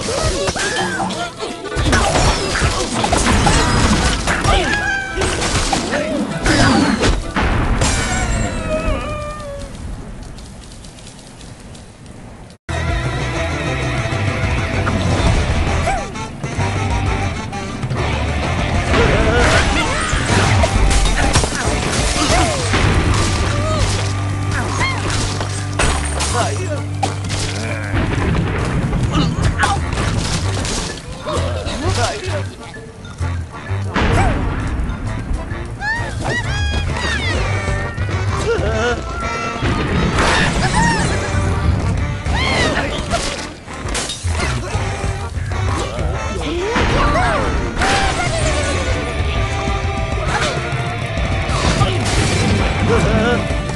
違う! Bye.